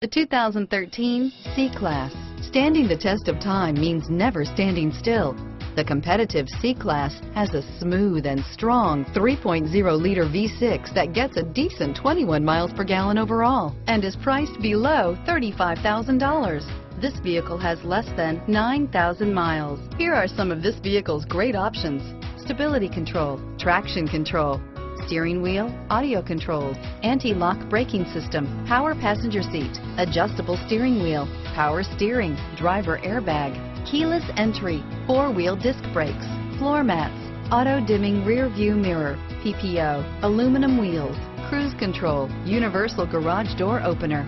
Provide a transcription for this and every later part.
The 2013 C-Class. Standing the test of time means never standing still. The competitive C-Class has a smooth and strong 3.0-liter V6 that gets a decent 21 miles per gallon overall and is priced below $35,000. This vehicle has less than 9,000 miles. Here are some of this vehicle's great options. Stability control, traction control, steering wheel, audio controls, anti-lock braking system, power passenger seat, adjustable steering wheel, power steering, driver airbag, keyless entry, four-wheel disc brakes, floor mats, auto-dimming rear view mirror, PPO, aluminum wheels, cruise control, universal garage door opener,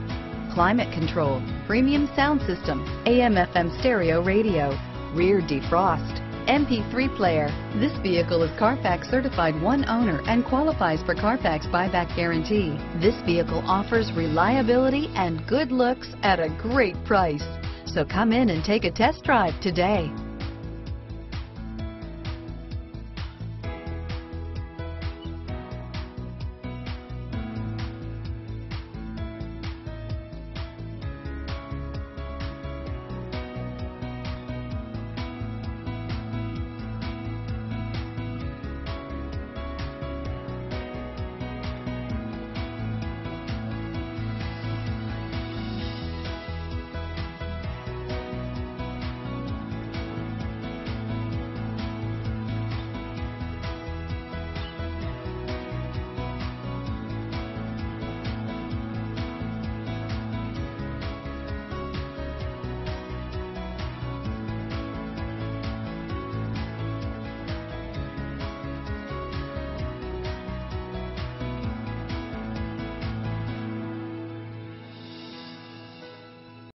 climate control, premium sound system, AM FM stereo radio, rear defrost, MP3 player. This vehicle is Carfax certified one owner and qualifies for Carfax buyback guarantee. This vehicle offers reliability and good looks at a great price. So come in and take a test drive today.